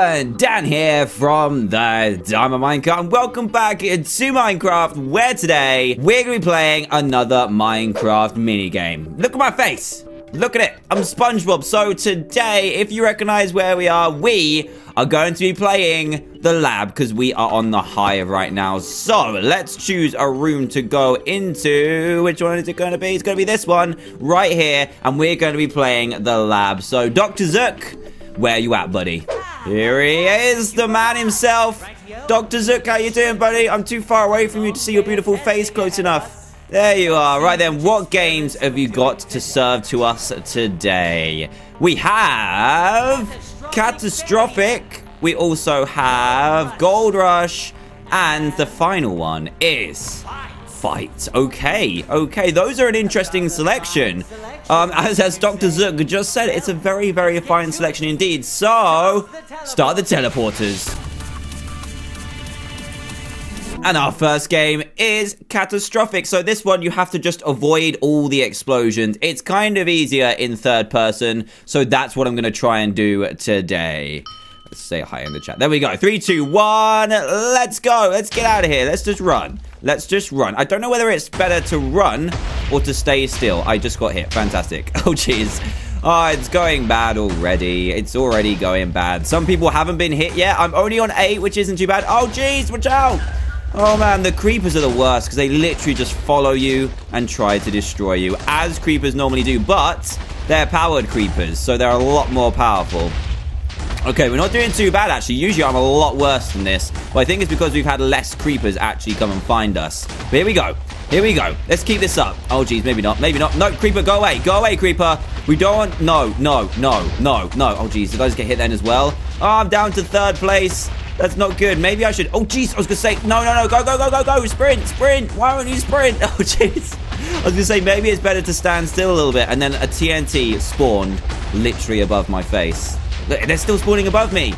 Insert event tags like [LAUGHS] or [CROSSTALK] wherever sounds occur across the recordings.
everyone! Dan here from the Diamond Minecart and welcome back to Minecraft where today we're going to be playing another Minecraft minigame. Look at my face! Look at it! I'm SpongeBob. So today, if you recognize where we are, we are going to be playing the lab because we are on the hive right now. So let's choose a room to go into. Which one is it going to be? It's going to be this one right here and we're going to be playing the lab. So Dr. Zook, where you at, buddy? Here he is, the man himself. Dr. Zook, how you doing, buddy? I'm too far away from you to see your beautiful face close enough. There you are. Right then, what games have you got to serve to us today? We have Catastrophic. We also have Gold Rush. And the final one is Fight. Okay, okay. Those are an interesting selection. Um, as, as Dr. Zook just said, it's a very, very fine selection indeed. So, start the teleporters. And our first game is catastrophic. So this one, you have to just avoid all the explosions. It's kind of easier in third person. So that's what I'm going to try and do today. Let's say hi in the chat. There we go. Three, two, one. Let's go. Let's get out of here. Let's just run. Let's just run. I don't know whether it's better to run or to stay still. I just got hit. Fantastic. [LAUGHS] Oh, jeez. Oh, it's going bad already. It's already going bad. Some people haven't been hit yet. I'm only on eight, which isn't too bad. Oh, jeez. Watch out. Oh, man. The creepers are the worst because they literally just follow you and try to destroy you, as creepers normally do. But they're powered creepers, so they're a lot more powerful. Okay, we're not doing too bad, actually. Usually I'm a lot worse than this. But I think it's because we've had less creepers actually come and find us. But here we go. Here we go. Let's keep this up. Oh, geez. Maybe not. Maybe not. No, creeper, go away. Go away, creeper. We don't want... No, no, no, no, no. Oh, geez. Did I just get hit then as well? Oh, I'm down to third place. That's not good. Maybe I should... Oh, jeez. I was going to say... No, no, no. Go, go, go, go, go. Sprint, sprint. Why won't you sprint? [LAUGHS] Oh, jeez. I was going to say, maybe it's better to stand still a little bit. And then a TNT spawned literally above my face. They're still spawning above me.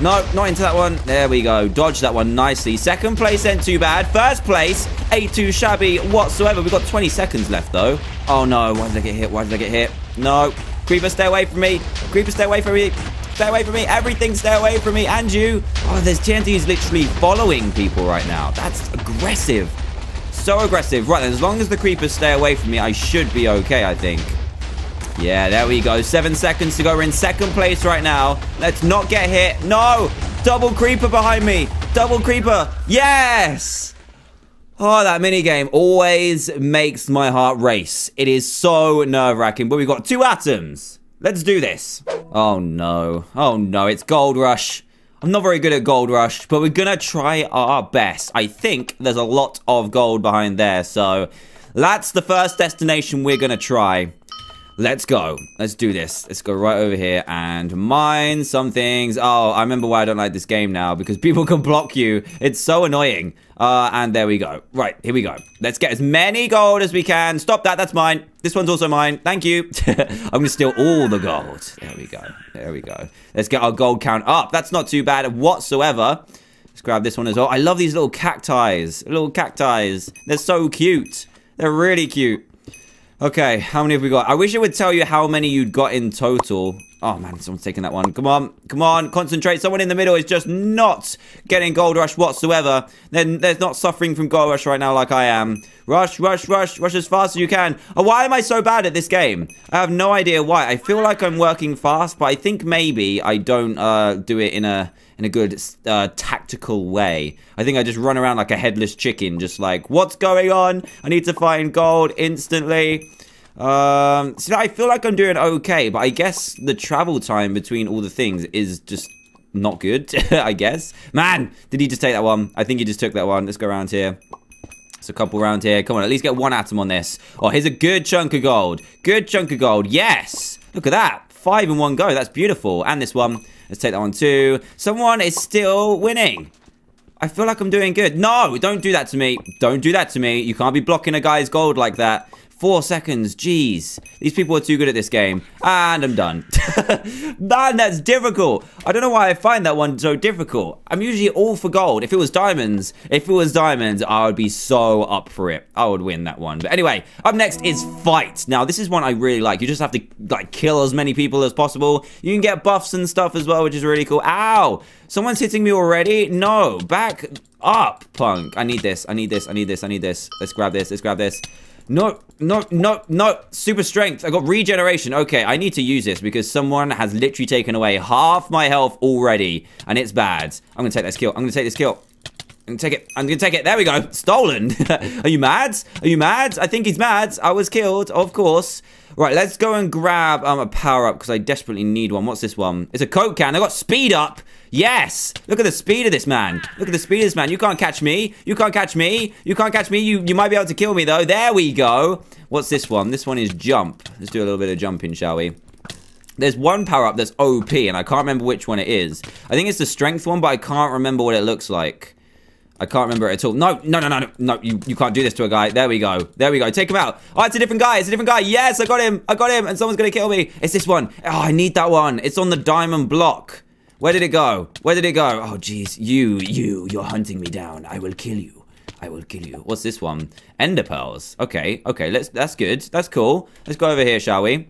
No, not into that one. There we go. Dodge that one nicely. Second place ain't too bad. First place ain't too shabby whatsoever. We've got 20 seconds left, though. Oh, no. Why did I get hit? Why did I get hit? No. Creeper, stay away from me. Creeper, stay away from me. Stay away from me. Everything stay away from me. And you. Oh, there's TNTs literally following people right now. That's aggressive. So aggressive. Right, as long as the creepers stay away from me, I should be okay, I think. Yeah, there we go. Seven seconds to go. We're in second place right now. Let's not get hit. No! Double creeper behind me. Double creeper. Yes! Oh, that minigame always makes my heart race. It is so nerve-wracking. But we've got two atoms. Let's do this. Oh, no. Oh, no. It's Gold Rush. I'm not very good at Gold Rush, but we're going to try our best. I think there's a lot of gold behind there, so that's the first destination we're going to try. Let's go. Let's do this. Let's go right over here and mine some things. Oh, I remember why I don't like this game now. Because people can block you. It's so annoying. Uh, and there we go. Right, here we go. Let's get as many gold as we can. Stop that. That's mine. This one's also mine. Thank you. [LAUGHS] I'm to steal all the gold. There we go. There we go. Let's get our gold count up. That's not too bad whatsoever. Let's grab this one as well. I love these little cacti. Little cacti. They're so cute. They're really cute. Okay, how many have we got? I wish it would tell you how many you'd got in total. Oh, man, someone's taking that one. Come on, come on, concentrate. Someone in the middle is just not getting Gold Rush whatsoever. Then they're not suffering from Gold Rush right now like I am. Rush, rush, rush, rush as fast as you can. Oh, why am I so bad at this game? I have no idea why. I feel like I'm working fast, but I think maybe I don't uh, do it in a in a good uh, tactical way. I think I just run around like a headless chicken, just like, what's going on? I need to find gold instantly. Um, so I feel like I'm doing okay, but I guess the travel time between all the things is just not good, [LAUGHS] I guess. Man, did he just take that one? I think he just took that one. Let's go around here. It's a couple around here. Come on, at least get one atom on this. Oh, here's a good chunk of gold. Good chunk of gold. Yes. Look at that. Five in one go. That's beautiful. And this one. Let's take that one too. Someone is still winning. I feel like I'm doing good. No, don't do that to me. Don't do that to me. You can't be blocking a guy's gold like that. Four seconds. Jeez. These people are too good at this game. And I'm done. [LAUGHS] Man, that's difficult. I don't know why I find that one so difficult. I'm usually all for gold. If it was diamonds, if it was diamonds, I would be so up for it. I would win that one. But anyway, up next is fight. Now, this is one I really like. You just have to, like, kill as many people as possible. You can get buffs and stuff as well, which is really cool. Ow! Someone's hitting me already? No. Back up, punk. I need this. I need this. I need this. I need this. Let's grab this. Let's grab this. No, no, no, no. Super strength. I got regeneration. Okay, I need to use this because someone has literally taken away half my health already. And it's bad. I'm going to take this kill. I'm going to take this kill. I'm gonna take it. I'm gonna take it. There we go. Stolen. [LAUGHS] Are you mad? Are you mad? I think he's mad. I was killed, of course. Right, let's go and grab um, a power up because I desperately need one. What's this one? It's a Coke can. I got speed up. Yes! Look at the speed of this man. Look at the speed of this man. You can't catch me. You can't catch me. You can't catch me. You, you might be able to kill me, though. There we go. What's this one? This one is jump. Let's do a little bit of jumping, shall we? There's one power-up that's OP, and I can't remember which one it is. I think it's the strength one, but I can't remember what it looks like. I can't remember it at all. No, no, no, no, no, no, you, you can't do this to a guy. There we go. There we go. Take him out. Oh, it's a different guy. It's a different guy. Yes, I got him. I got him. And someone's going to kill me. It's this one. Oh, I need that one. It's on the diamond block. Where did it go? Where did it go? Oh, jeez. You, you, you're hunting me down. I will kill you. I will kill you. What's this one? Ender pearls. Okay, okay. Let's. That's good. That's cool. Let's go over here, shall we?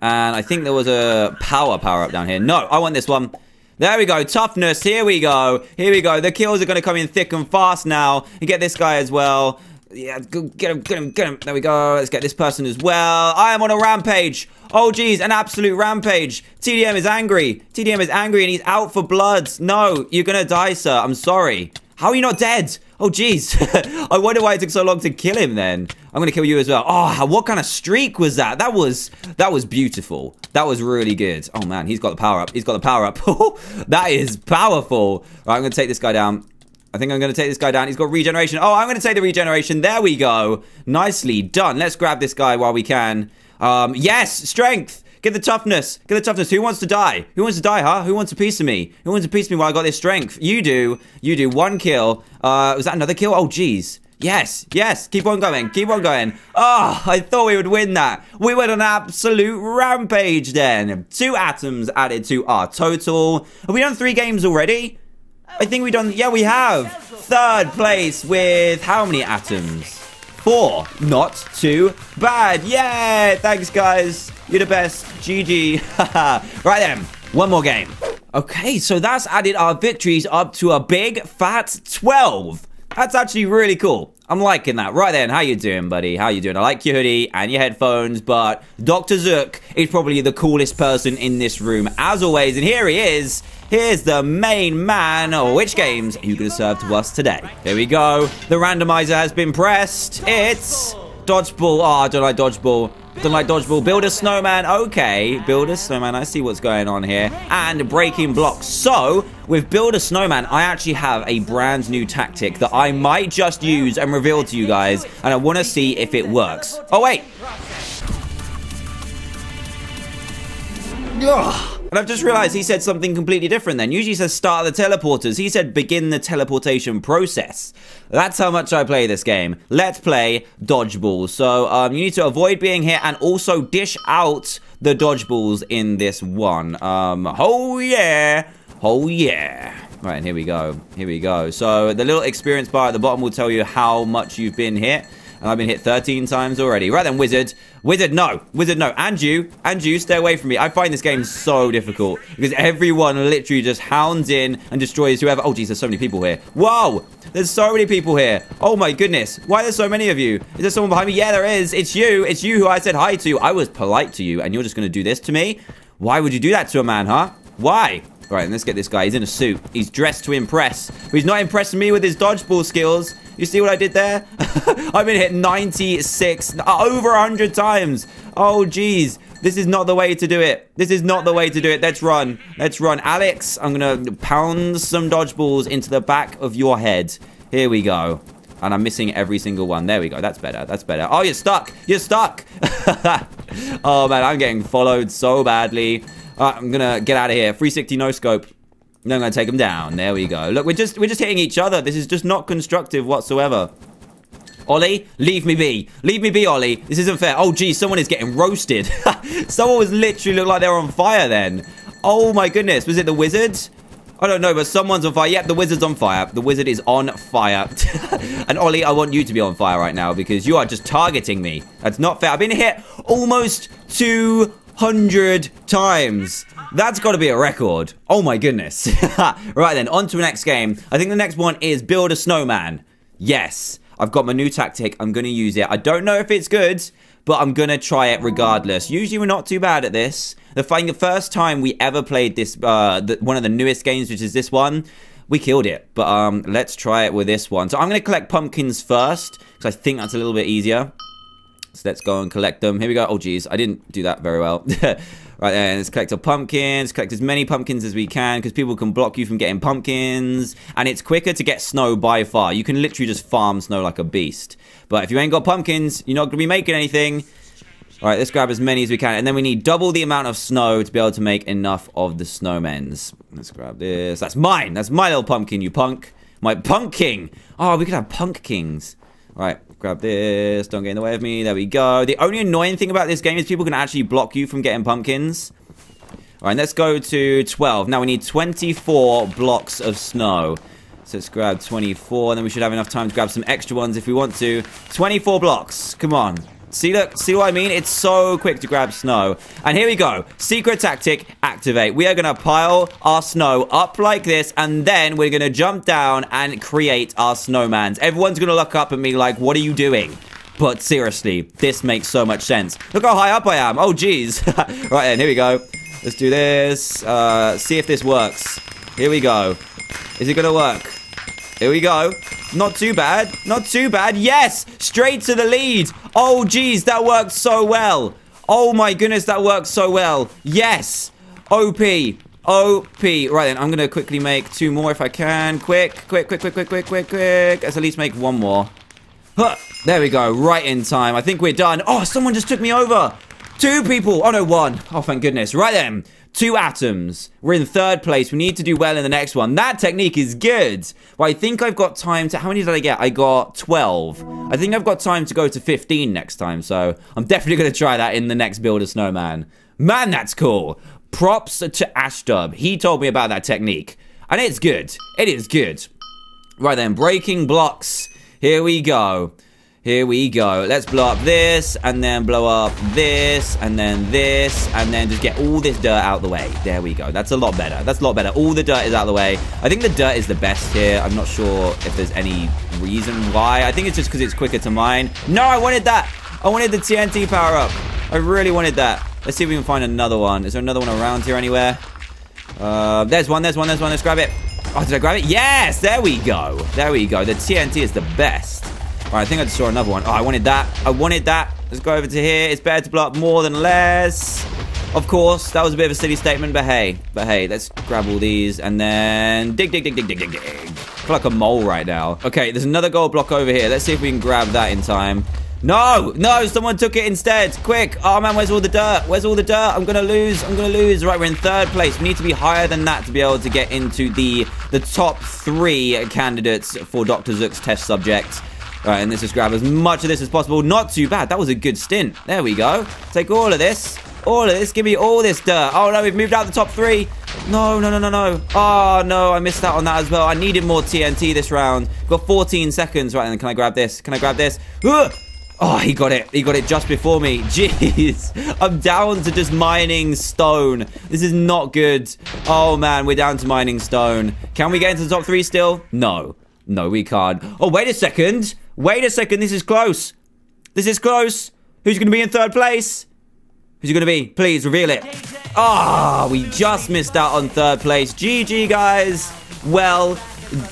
And I think there was a power power up down here. No, I want this one. There we go. Toughness. Here we go. Here we go. The kills are going to come in thick and fast now. And get this guy as well. Yeah, get him, get him, get him. There we go. Let's get this person as well. I am on a rampage. Oh, geez, an absolute rampage. TDM is angry. TDM is angry and he's out for blood. No, you're gonna die, sir. I'm sorry. How are you not dead? Oh, geez. [LAUGHS] I wonder why it took so long to kill him then. I'm gonna kill you as well. Oh, what kind of streak was that? That was, that was beautiful. That was really good. Oh, man, he's got the power up. He's got the power up. [LAUGHS] that is powerful. Right, I'm gonna take this guy down. I think I'm going to take this guy down. He's got regeneration. Oh, I'm going to take the regeneration. There we go. Nicely done. Let's grab this guy while we can. Um, yes, strength. Get the toughness. Get the toughness. Who wants to die? Who wants to die, huh? Who wants a piece of me? Who wants a piece of me while I got this strength? You do. You do. One kill. Uh, was that another kill? Oh, jeez. Yes, yes, keep on going, keep on going. Oh, I thought we would win that. We went on an absolute rampage then. Two atoms added to our total. Have we done three games already? I think we done, yeah, we have. Third place with how many atoms? Four. Not too bad. Yeah, thanks, guys. You're the best. GG. [LAUGHS] right then, one more game. Okay, so that's added our victories up to a big fat 12. That's actually really cool. I'm liking that. Right then, how you doing, buddy? How you doing? I like your hoodie and your headphones, but Dr. Zook is probably the coolest person in this room, as always. And here he is. Here's the main man. Which games are you going to serve to us today? Here we go. The randomizer has been pressed. It's dodgeball. Oh, I don't like dodgeball. Don't like dodgeball. Build a snowman. Okay. Build a snowman. I see what's going on here. And breaking blocks. So, with Build a Snowman, I actually have a brand new tactic that I might just use and reveal to you guys. And I want to see if it works. Oh, wait. Ugh. And I've just realized he said something completely different then. Usually says start the teleporters. He said begin the teleportation process. That's how much I play this game. Let's play dodgeball. So um, you need to avoid being here and also dish out the dodgeballs in this one. Um, oh yeah. Oh yeah. Right, here we go. Here we go. So the little experience bar at the bottom will tell you how much you've been hit. And I've been hit 13 times already. Right then, Wizard. Wizard, no. Wizard, no. And you. And you, stay away from me. I find this game so difficult. Because everyone literally just hounds in and destroys whoever. Oh, geez, there's so many people here. Whoa! There's so many people here. Oh, my goodness. Why are there so many of you? Is there someone behind me? Yeah, there is. It's you. It's you who I said hi to. I was polite to you, and you're just going to do this to me? Why would you do that to a man, huh? Why? Right, let's get this guy. He's in a suit. He's dressed to impress. But he's not impressing me with his dodgeball skills. You see what I did there? [LAUGHS] I've been hit 96, over 100 times. Oh, geez. This is not the way to do it. This is not the way to do it. Let's run. Let's run. Alex, I'm going to pound some dodgeballs into the back of your head. Here we go. And I'm missing every single one. There we go. That's better. That's better. Oh, you're stuck. You're stuck. [LAUGHS] oh, man. I'm getting followed so badly. Right, I'm to get out of here. 360 no scope. No, I'm gonna take him down. There we go. Look, we're just we're just hitting each other. This is just not constructive whatsoever. Ollie, leave me be. Leave me be, Ollie. This isn't fair. Oh, geez, someone is getting roasted. [LAUGHS] someone was literally looked like they were on fire then. Oh, my goodness. Was it the wizard? I don't know, but someone's on fire. Yep, the wizard's on fire. The wizard is on fire. [LAUGHS] and Ollie, I want you to be on fire right now because you are just targeting me. That's not fair. I've been hit almost 200 times. That's got to be a record. Oh my goodness. [LAUGHS] right then, on to the next game. I think the next one is Build a Snowman. Yes, I've got my new tactic. I'm going to use it. I don't know if it's good, but I'm going to try it regardless. Usually we're not too bad at this. The, the first time we ever played this, uh, the, one of the newest games, which is this one, we killed it. But um, let's try it with this one. So I'm going to collect pumpkins first, because I think that's a little bit easier. So let's go and collect them. Here we go. Oh, geez. I didn't do that very well. [LAUGHS] right there. let's collect our pumpkins. Collect as many pumpkins as we can because people can block you from getting pumpkins. And it's quicker to get snow by far. You can literally just farm snow like a beast. But if you ain't got pumpkins, you're not going to be making anything. All right, let's grab as many as we can. And then we need double the amount of snow to be able to make enough of the snowmen's. Let's grab this. That's mine. That's my little pumpkin, you punk. My punk king. Oh, we could have punk kings. Right, grab this. Don't get in the way of me. There we go. The only annoying thing about this game is people can actually block you from getting pumpkins. All right, let's go to 12. Now we need 24 blocks of snow. So let's grab 24, and then we should have enough time to grab some extra ones if we want to. 24 blocks. Come on. See look, see what I mean? It's so quick to grab snow. And here we go. Secret tactic, activate. We are going to pile our snow up like this, and then we're going to jump down and create our snowmans. Everyone's going to look up at me like, what are you doing? But seriously, this makes so much sense. Look how high up I am. Oh, jeez. [LAUGHS] right then, here we go. Let's do this. Uh, see if this works. Here we go. Is it going to work? Here we go. Not too bad. Not too bad. Yes! Straight to the lead. Oh, geez. That worked so well. Oh, my goodness. That worked so well. Yes. OP. OP. Right, then. I'm going to quickly make two more if I can. Quick. Quick, quick, quick, quick, quick, quick, quick. Let's at least make one more. Huh. There we go. Right in time. I think we're done. Oh, someone just took me over. Two people. Oh, no, one. Oh, thank goodness. Right then. Two atoms. We're in third place. We need to do well in the next one. That technique is good. Well, I think I've got time to... How many did I get? I got 12. I think I've got time to go to 15 next time. So I'm definitely going to try that in the next Build a Snowman. Man, that's cool. Props to Ashdubh. He told me about that technique. And it's good. It is good. Right then, breaking blocks. Here we go. Here we go. Let's blow up this, and then blow up this, and then this, and then just get all this dirt out of the way. There we go. That's a lot better. That's a lot better. All the dirt is out of the way. I think the dirt is the best here. I'm not sure if there's any reason why. I think it's just because it's quicker to mine. No, I wanted that. I wanted the TNT power up. I really wanted that. Let's see if we can find another one. Is there another one around here anywhere? Uh, there's one, there's one, there's one. Let's grab it. Oh, did I grab it? Yes, there we go. There we go. The TNT is the best. Right, I think I just saw another one. Oh, I wanted that. I wanted that. Let's go over to here. It's better to blow up more than less. Of course, that was a bit of a silly statement, but hey. But hey, let's grab all these and then dig, dig, dig, dig, dig, dig, dig. I feel like a mole right now. Okay, there's another gold block over here. Let's see if we can grab that in time. No, no, someone took it instead. Quick. Oh, man, where's all the dirt? Where's all the dirt? I'm going to lose. I'm going to lose. Right, we're in third place. We need to be higher than that to be able to get into the, the top three candidates for Dr. Zook's test subjects. Right, and let's just grab as much of this as possible. Not too bad. That was a good stint. There we go. Take all of this. All of this. Give me all this dirt. Oh, no, we've moved out the top three. No, no, no, no, no. Oh, no, I missed out on that as well. I needed more TNT this round. Got 14 seconds. Right, then can I grab this? Can I grab this? Ugh! Oh, he got it. He got it just before me. [LAUGHS] Jeez. I'm down to just mining stone. This is not good. Oh, man. We're down to mining stone. Can we get into the top three still? No. No, we can't. Oh, wait a second. Wait a second, this is close. This is close. Who's going to be in third place? Who's it going to be? Please, reveal it. Ah, oh, we just missed out on third place. GG, guys. Well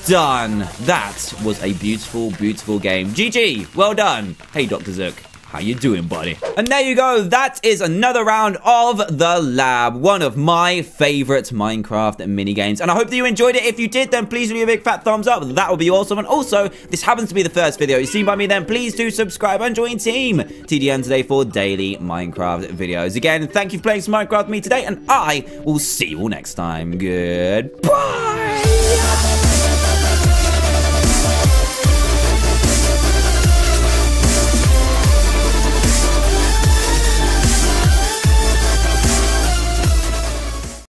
done. That was a beautiful, beautiful game. GG. Well done. Hey, Dr. Zook. How you doing, buddy? And there you go. That is another round of The Lab, one of my favorite Minecraft mini games. And I hope that you enjoyed it. If you did, then please leave a big fat thumbs up. That would be awesome. And also, this happens to be the first video you've seen by me, then please do subscribe and join Team TDM today for daily Minecraft videos. Again, thank you for playing some Minecraft with me today, and I will see you all next time. Goodbye!